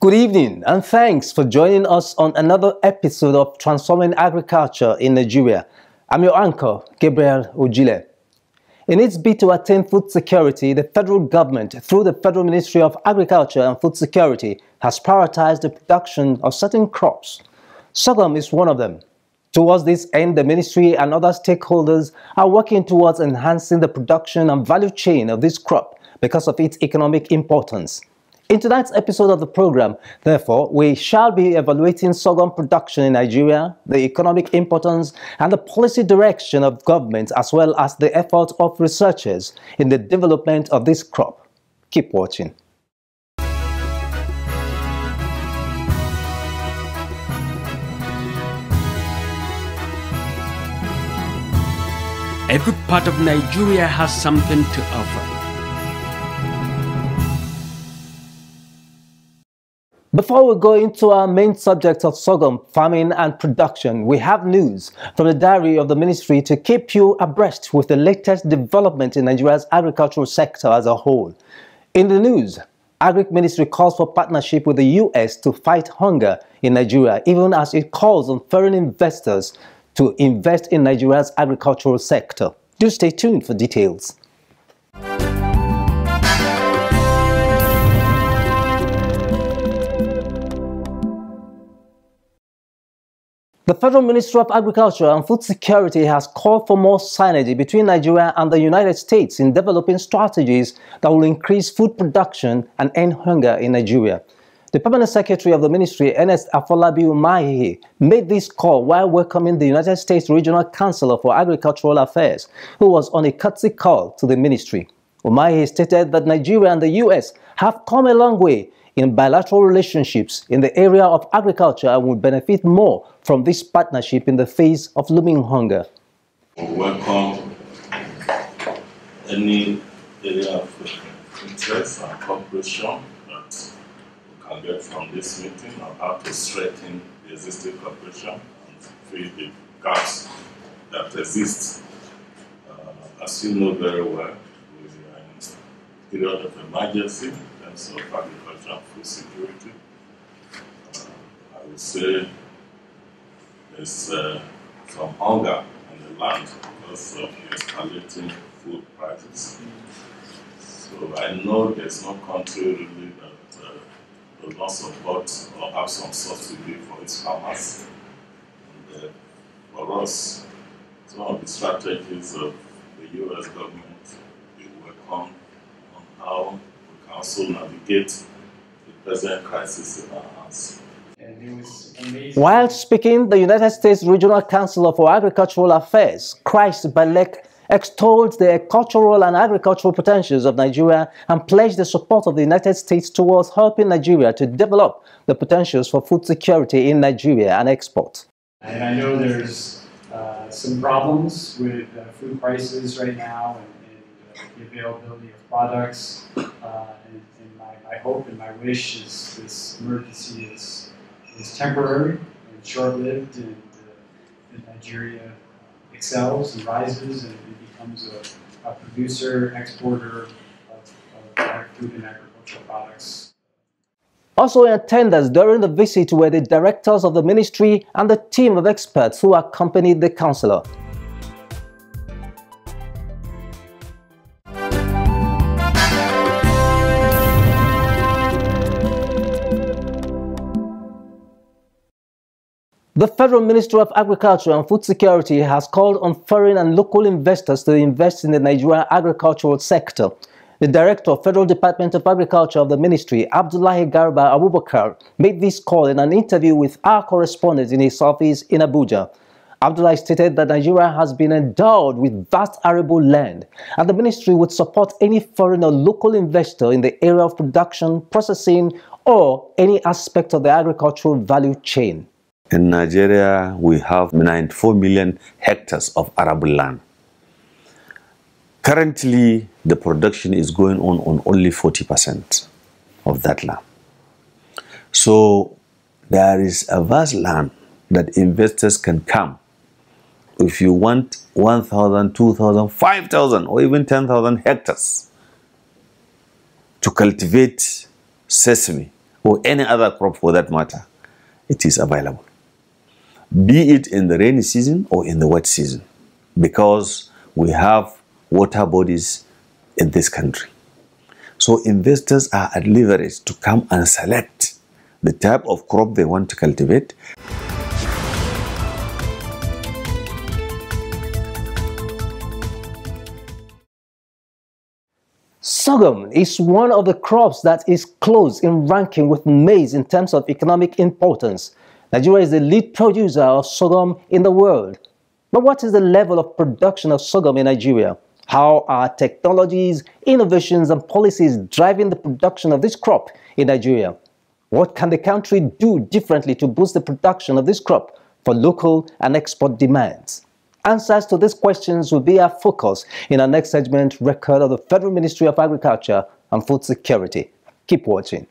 Good evening and thanks for joining us on another episode of Transforming Agriculture in Nigeria. I'm your anchor, Gabriel Ojile. In its bid to attain food security, the federal government, through the Federal Ministry of Agriculture and Food Security, has prioritized the production of certain crops. Sorghum is one of them. Towards this end, the ministry and other stakeholders are working towards enhancing the production and value chain of this crop because of its economic importance. In tonight's episode of the program, therefore, we shall be evaluating sorghum production in Nigeria, the economic importance and the policy direction of government as well as the efforts of researchers in the development of this crop. Keep watching. Every part of Nigeria has something to offer. Before we go into our main subject of sorghum farming and production, we have news from the diary of the ministry to keep you abreast with the latest development in Nigeria's agricultural sector as a whole. In the news, Agric Ministry calls for partnership with the U.S. to fight hunger in Nigeria, even as it calls on foreign investors to invest in Nigeria's agricultural sector. Do stay tuned for details. The Federal Ministry of Agriculture and Food Security has called for more synergy between Nigeria and the United States in developing strategies that will increase food production and end hunger in Nigeria. The Permanent Secretary of the Ministry, Ernest Afolabi Umakhihe, made this call while welcoming the United States Regional Counselor for Agricultural Affairs, who was on a courtesy call to the ministry. Umakhihe stated that Nigeria and the U.S. have come a long way in bilateral relationships in the area of agriculture and will benefit more from this partnership in the face of looming hunger. Welcome any area of interest and cooperation that we can get from this meeting about to strengthen the existing cooperation and fill the gaps that exist. Uh, as you know very well, we are in a period of emergency in terms of agriculture and food security. Uh, I would say there's uh, some hunger on the land because of escalating food prices. So I know there's no country really that uh, not support or have some subsidy for its farmers. And, uh, for us, some of the strategies of the U.S. government we work on how we can also navigate present crisis in our hands. While speaking, the United States Regional Counselor for Agricultural Affairs, Christ Balek, extolled the cultural and agricultural potentials of Nigeria and pledged the support of the United States towards helping Nigeria to develop the potentials for food security in Nigeria and export. And I know there's uh, some problems with uh, food prices right now and, and uh, the availability of products. Uh, and, and my, my hope and my wish is this emergency is, is temporary and short-lived and uh, that Nigeria excels and rises and, becomes a, a, producer, exporter of, of food and agricultural products. Also in attendance during the visit were the directors of the ministry and the team of experts who accompanied the counselor. The Federal Ministry of Agriculture and Food Security has called on foreign and local investors to invest in the Nigerian agricultural sector. The Director of Federal Department of Agriculture of the Ministry, Abdullahi Garba Abubakar, made this call in an interview with our correspondent in his office in Abuja. Abdullah stated that Nigeria has been endowed with vast arable land and the ministry would support any foreign or local investor in the area of production, processing, or any aspect of the agricultural value chain. In Nigeria, we have 94 million hectares of arable land. Currently, the production is going on on only 40% of that land. So, there is a vast land that investors can come. If you want 1,000, 2,000, 5,000, or even 10,000 hectares to cultivate sesame or any other crop for that matter, it is available. Be it in the rainy season or in the wet season, because we have water bodies in this country. So investors are at leverage to come and select the type of crop they want to cultivate. Sorghum is one of the crops that is close in ranking with maize in terms of economic importance. Nigeria is the lead producer of sorghum in the world. But what is the level of production of sorghum in Nigeria? How are technologies, innovations, and policies driving the production of this crop in Nigeria? What can the country do differently to boost the production of this crop for local and export demands? Answers to these questions will be our focus in our next segment, Record of the Federal Ministry of Agriculture and Food Security. Keep watching.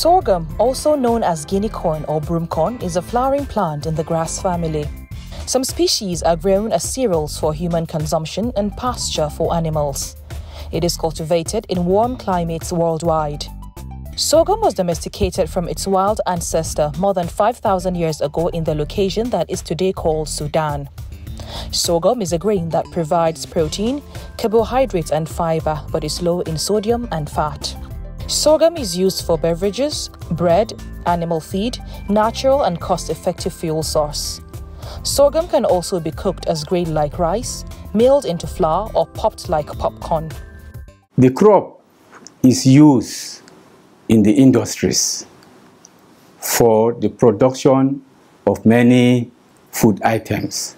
Sorghum, also known as guinea corn or broom corn, is a flowering plant in the grass family. Some species are grown as cereals for human consumption and pasture for animals. It is cultivated in warm climates worldwide. Sorghum was domesticated from its wild ancestor more than 5,000 years ago in the location that is today called Sudan. Sorghum is a grain that provides protein, carbohydrates, and fiber, but is low in sodium and fat. Sorghum is used for beverages, bread, animal feed, natural and cost effective fuel source. Sorghum can also be cooked as grain like rice, milled into flour, or popped like popcorn. The crop is used in the industries for the production of many food items.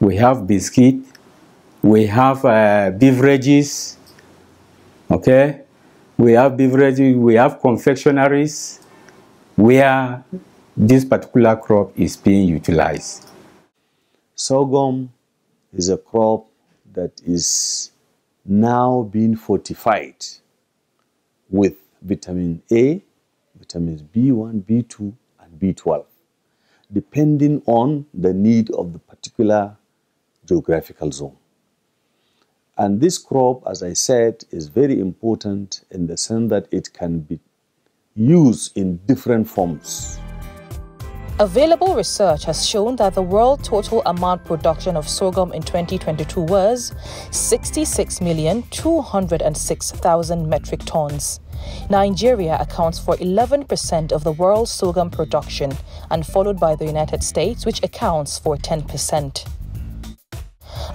We have biscuit, we have uh, beverages, okay? We have beverages, we have confectionaries where this particular crop is being utilized. Sorghum is a crop that is now being fortified with vitamin A, vitamins B1, B2, and B12, depending on the need of the particular geographical zone. And this crop, as I said, is very important in the sense that it can be used in different forms. Available research has shown that the world total amount production of sorghum in 2022 was 66,206,000 metric tons. Nigeria accounts for 11% of the world's sorghum production and followed by the United States which accounts for 10%.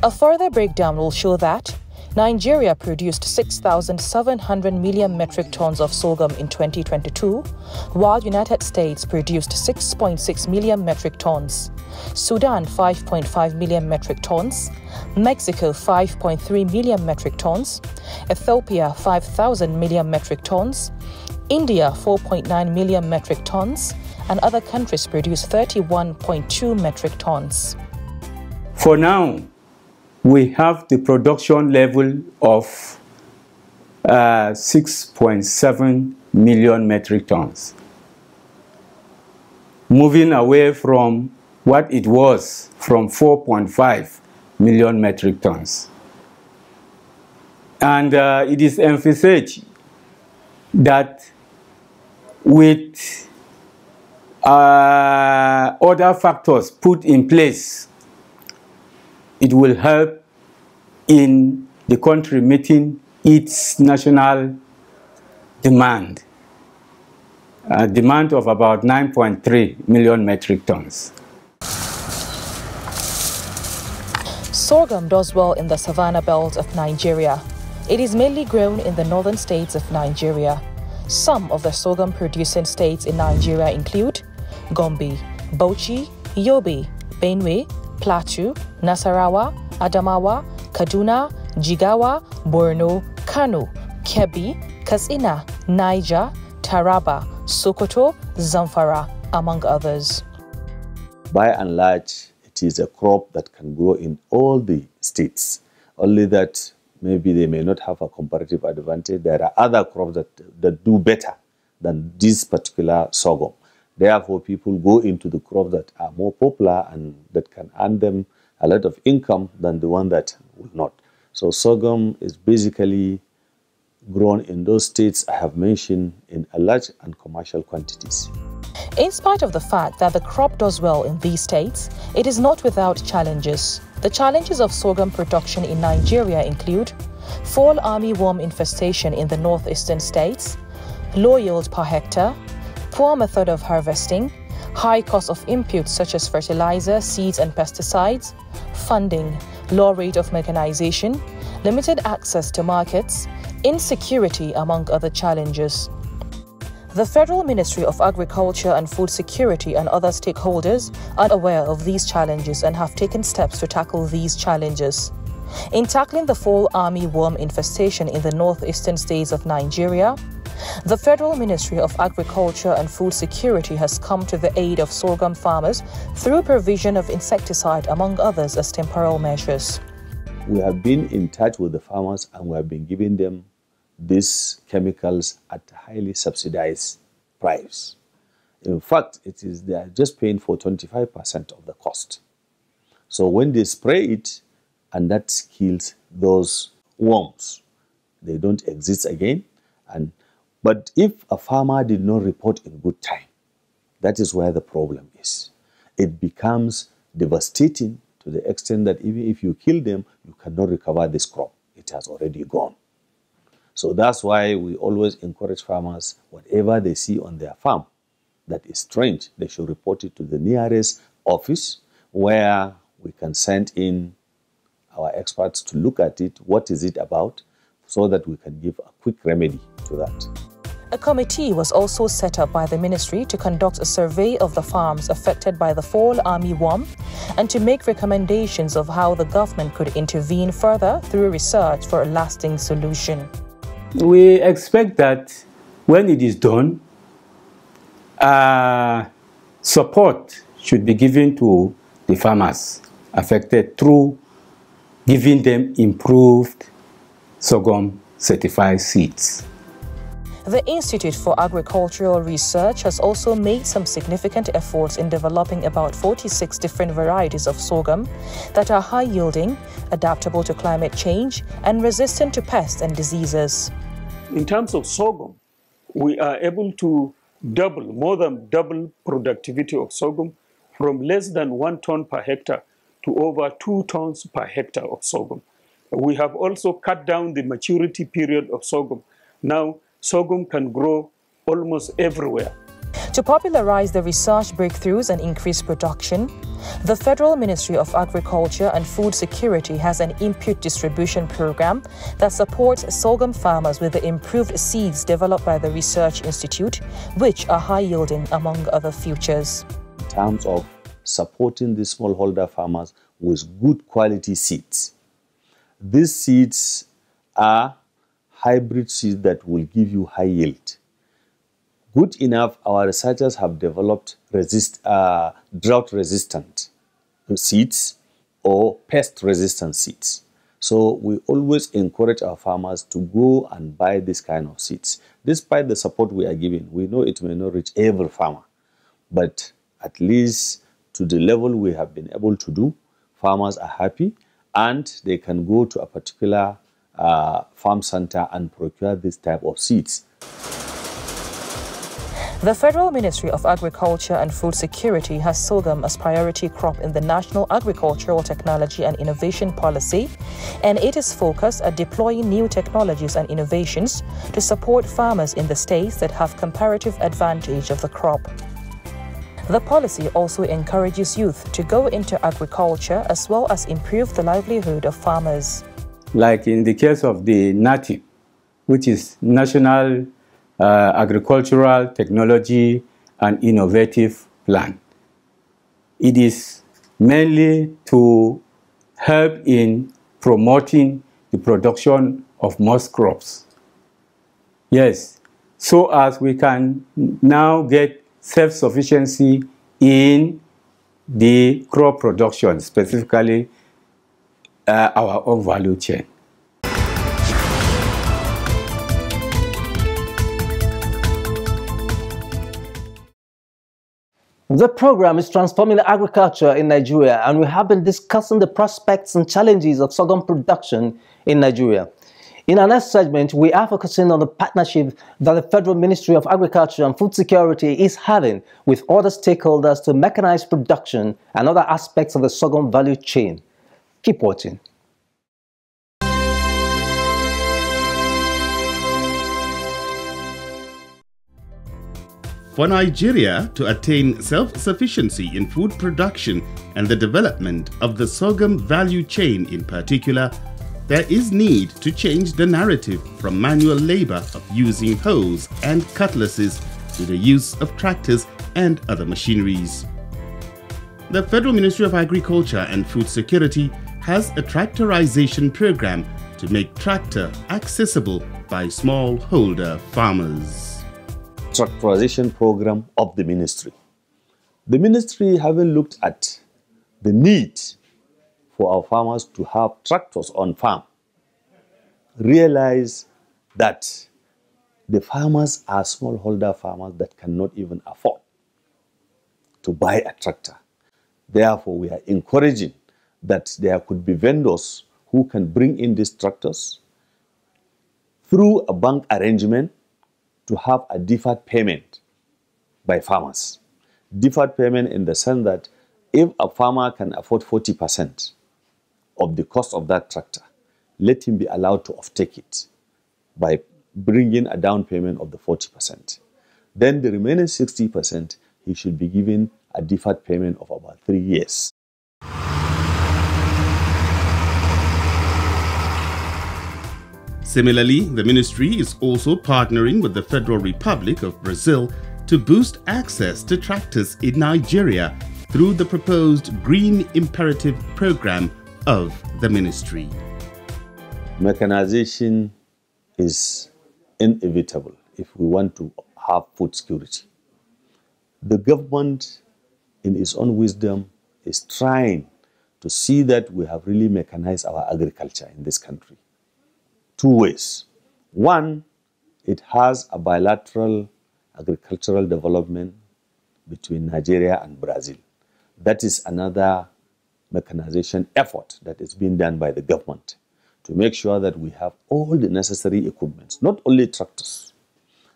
A further breakdown will show that Nigeria produced 6,700 million metric tons of sorghum in 2022, while United States produced 6.6 million metric tons, Sudan 5.5 million metric tons, Mexico 5.3 million metric tons, Ethiopia 5,000 million metric tons, India 4.9 million metric tons, and other countries produce 31.2 metric tons. For now, we have the production level of uh, 6.7 million metric tons. Moving away from what it was from 4.5 million metric tons. And uh, it is emphasized that with uh, other factors put in place it will help in the country meeting its national demand, a demand of about 9.3 million metric tons. Sorghum does well in the savanna belt of Nigeria. It is mainly grown in the northern states of Nigeria. Some of the sorghum producing states in Nigeria include Gombe, Bauchi, Yobe, Benue, Plateau, Nasarawa, Adamawa, Kaduna, Jigawa, Borno, Kano, Kebbi, Katsina, Niger, Taraba, Sokoto, Zamfara, among others. By and large, it is a crop that can grow in all the states. Only that maybe they may not have a comparative advantage. There are other crops that, that do better than this particular sorghum. Therefore, people go into the crops that are more popular and that can earn them a lot of income than the one that will not. So sorghum is basically grown in those states I have mentioned in a large and commercial quantities. In spite of the fact that the crop does well in these states, it is not without challenges. The challenges of sorghum production in Nigeria include fall armyworm infestation in the northeastern states, low yield per hectare, poor method of harvesting, high cost of inputs such as fertilizer, seeds, and pesticides, funding, low rate of mechanization, limited access to markets, insecurity, among other challenges. The Federal Ministry of Agriculture and Food Security and other stakeholders are aware of these challenges and have taken steps to tackle these challenges. In tackling the fall armyworm infestation in the northeastern states of Nigeria, the Federal Ministry of Agriculture and Food Security has come to the aid of sorghum farmers through provision of insecticide, among others, as temporal measures. We have been in touch with the farmers and we have been giving them these chemicals at highly subsidized price. In fact, it is they are just paying for 25% of the cost. So when they spray it, and that kills those worms, they don't exist again. And but if a farmer did not report in good time, that is where the problem is. It becomes devastating to the extent that even if you kill them, you cannot recover this crop. It has already gone. So that's why we always encourage farmers, whatever they see on their farm that is strange, they should report it to the nearest office where we can send in our experts to look at it, what is it about, so that we can give a quick remedy to that. A committee was also set up by the ministry to conduct a survey of the farms affected by the fall armyworm and to make recommendations of how the government could intervene further through research for a lasting solution. We expect that when it is done, uh, support should be given to the farmers affected through giving them improved sorghum certified seeds. The Institute for Agricultural Research has also made some significant efforts in developing about 46 different varieties of sorghum that are high yielding, adaptable to climate change, and resistant to pests and diseases. In terms of sorghum, we are able to double, more than double productivity of sorghum from less than one ton per hectare to over two tons per hectare of sorghum. We have also cut down the maturity period of sorghum. Now, sorghum can grow almost everywhere. To popularize the research breakthroughs and increase production, the Federal Ministry of Agriculture and Food Security has an input distribution program that supports sorghum farmers with the improved seeds developed by the Research Institute, which are high yielding among other futures. In terms of supporting the smallholder farmers with good quality seeds, these seeds are hybrid seeds that will give you high yield. Good enough, our researchers have developed resist, uh, drought resistant seeds or pest resistant seeds. So we always encourage our farmers to go and buy this kind of seeds. Despite the support we are giving, we know it may not reach every farmer, but at least to the level we have been able to do, farmers are happy and they can go to a particular uh, farm center and procure this type of seeds. The Federal Ministry of Agriculture and Food Security has sorghum as priority crop in the National Agricultural Technology and Innovation Policy, and it is focused at deploying new technologies and innovations to support farmers in the states that have comparative advantage of the crop. The policy also encourages youth to go into agriculture as well as improve the livelihood of farmers like in the case of the NATIP, which is National uh, Agricultural Technology and Innovative Plan. It is mainly to help in promoting the production of most crops. Yes, so as we can now get self-sufficiency in the crop production, specifically uh, our own value chain. The program is transforming agriculture in Nigeria, and we have been discussing the prospects and challenges of sorghum production in Nigeria. In our next segment, we are focusing on the partnership that the Federal Ministry of Agriculture and Food Security is having with other stakeholders to mechanize production and other aspects of the sorghum value chain. Keep watching. For Nigeria to attain self-sufficiency in food production and the development of the sorghum value chain in particular, there is need to change the narrative from manual labor of using hoes and cutlasses to the use of tractors and other machineries. The Federal Ministry of Agriculture and Food Security has a tractorization program to make tractor accessible by smallholder farmers structuralization program of the ministry. The ministry having looked at the need for our farmers to have tractors on farm, realize that the farmers are smallholder farmers that cannot even afford to buy a tractor. Therefore, we are encouraging that there could be vendors who can bring in these tractors through a bank arrangement to have a deferred payment by farmers. Deferred payment in the sense that if a farmer can afford 40% of the cost of that tractor, let him be allowed to offtake it by bringing a down payment of the 40%. Then the remaining 60%, he should be given a deferred payment of about three years. Similarly, the ministry is also partnering with the Federal Republic of Brazil to boost access to tractors in Nigeria through the proposed Green Imperative program of the ministry. Mechanization is inevitable if we want to have food security. The government, in its own wisdom, is trying to see that we have really mechanized our agriculture in this country two ways. One, it has a bilateral agricultural development between Nigeria and Brazil. That is another mechanization effort that is being done by the government to make sure that we have all the necessary equipment, not only tractors.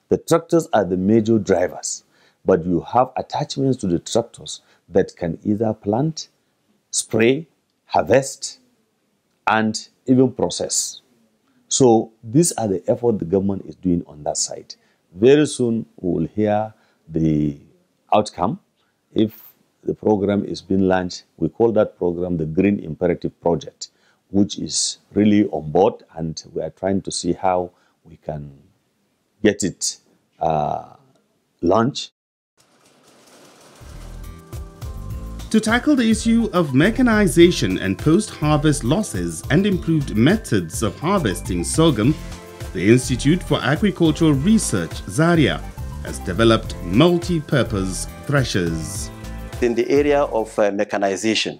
The tractors are the major drivers, but you have attachments to the tractors that can either plant, spray, harvest, and even process. So these are the effort the government is doing on that side. Very soon we will hear the outcome. If the program is being launched, we call that program the Green Imperative Project, which is really on board and we are trying to see how we can get it uh, launched To tackle the issue of mechanization and post-harvest losses and improved methods of harvesting sorghum, the Institute for Agricultural Research, Zaria, has developed multi-purpose threshers. In the area of uh, mechanization,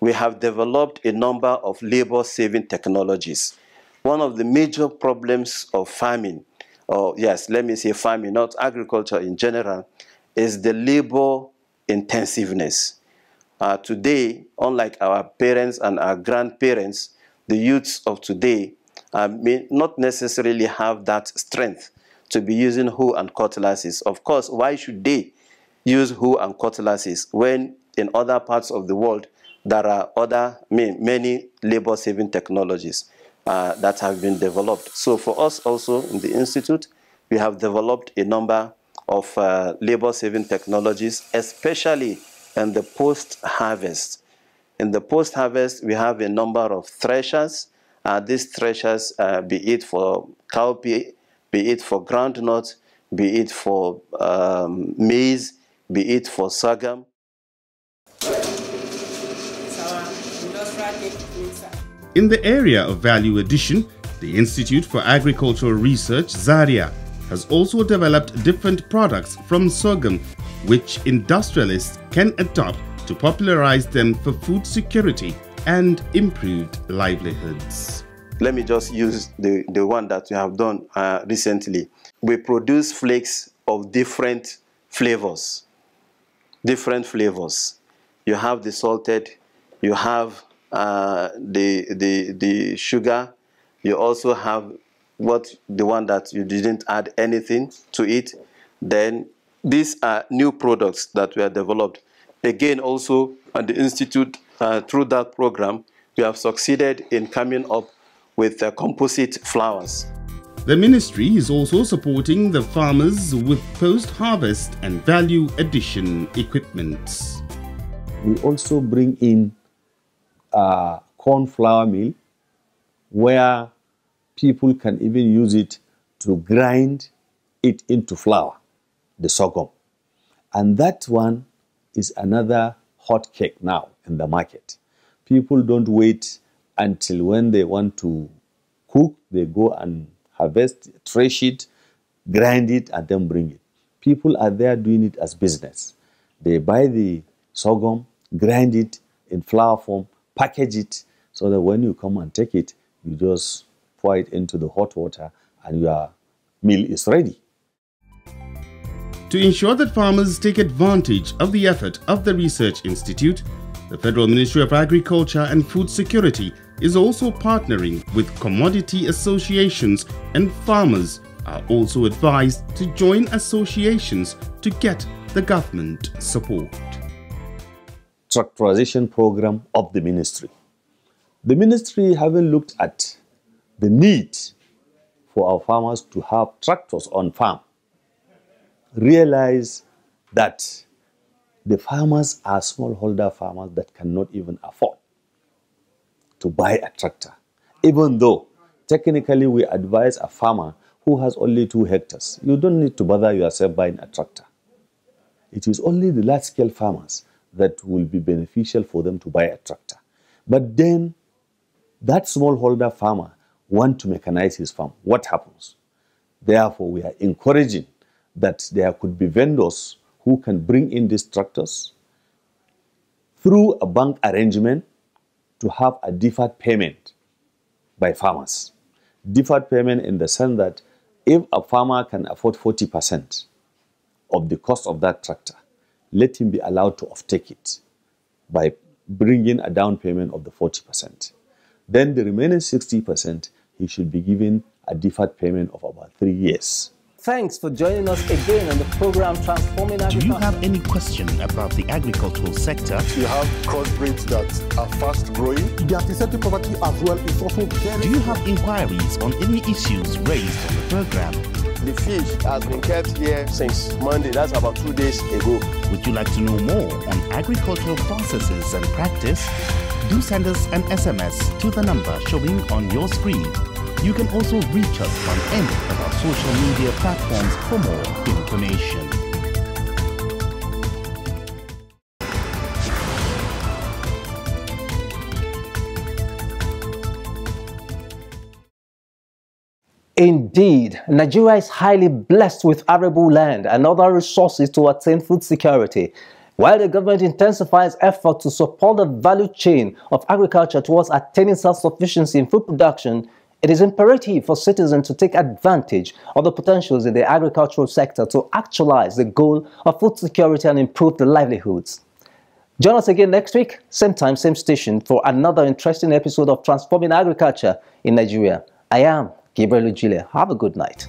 we have developed a number of labor-saving technologies. One of the major problems of farming, or yes, let me say farming, not agriculture in general, is the labor intensiveness. Uh, today, unlike our parents and our grandparents, the youths of today uh, may not necessarily have that strength to be using hoe and cutlasses. Of course, why should they use hoe and cutlasses when in other parts of the world there are other many labor-saving technologies uh, that have been developed. So for us also in the Institute, we have developed a number of uh, labor-saving technologies, especially and the post-harvest. In the post-harvest, we have a number of threshers. Uh, these threshers, uh, be it for cowpea, be it for groundnut, be it for um, maize, be it for sorghum. In the area of value addition, the Institute for Agricultural Research, Zaria, has also developed different products from sorghum which industrialists can adopt to popularize them for food security and improved livelihoods. Let me just use the, the one that we have done uh, recently. We produce flakes of different flavors. different flavors. You have the salted, you have uh, the, the, the sugar, you also have what the one that you didn't add anything to it. Then these are new products that were developed. Again, also at the Institute, uh, through that program, we have succeeded in coming up with uh, composite flours. The ministry is also supporting the farmers with post-harvest and value addition equipment. We also bring in a corn flour mill where people can even use it to grind it into flour, the sorghum. And that one is another hot cake now in the market. People don't wait until when they want to cook, they go and harvest, thresh it, grind it, and then bring it. People are there doing it as business. They buy the sorghum, grind it in flour form, package it, so that when you come and take it, you just pour it into the hot water and your meal is ready. To ensure that farmers take advantage of the effort of the Research Institute, the Federal Ministry of Agriculture and Food Security is also partnering with commodity associations and farmers are also advised to join associations to get the government support. Tractorization program of the ministry. The ministry having looked at the need for our farmers to have tractors on farm, realize that the farmers are smallholder farmers that cannot even afford to buy a tractor, even though technically we advise a farmer who has only two hectares, you don't need to bother yourself buying a tractor. It is only the large scale farmers that will be beneficial for them to buy a tractor. But then that smallholder farmer want to mechanize his farm. What happens? Therefore, we are encouraging that there could be vendors who can bring in these tractors through a bank arrangement to have a deferred payment by farmers. Deferred payment in the sense that if a farmer can afford 40% of the cost of that tractor, let him be allowed to offtake it by bringing a down payment of the 40%. Then the remaining 60%, he should be given a deferred payment of about three years. Thanks for joining us again on the program Transforming Agriculture. Do you have any question about the agricultural sector? You have crossbreeds that are fast growing. The anti property as well is also very Do you have inquiries on any issues raised on the program? The fish has been kept here since Monday, that's about two days ago. Would you like to know more on agricultural processes and practice? Do send us an SMS to the number showing on your screen. You can also reach us on any of our social media platforms for more information. Indeed, Nigeria is highly blessed with arable land and other resources to attain food security. While the government intensifies efforts to support the value chain of agriculture towards attaining self-sufficiency in food production, it is imperative for citizens to take advantage of the potentials in the agricultural sector to actualize the goal of food security and improve the livelihoods. Join us again next week, same time, same station, for another interesting episode of Transforming Agriculture in Nigeria. I am Gabriel Ojile. Have a good night.